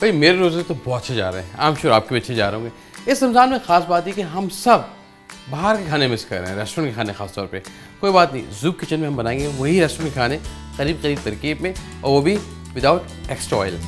भाई, मेरे रोज़े तो बहुत अच्छे जा रहे हैं। आई एम श्योर आपके भी अच्छे जा रहे होंगे। इस रमज़ान में ख़ास बात है कि हम सब बाहर के खाने मिस कर रहे हैं रेस्टोरेंट के खाने खास तौर पे। कोई बात नहीं जूप किचन में हम बनाएँगे, वही रेस्टोरेंट के खाने करीब करीब तरकीब में, और वो भी विदाउट एक्स्ट्रा ऑयल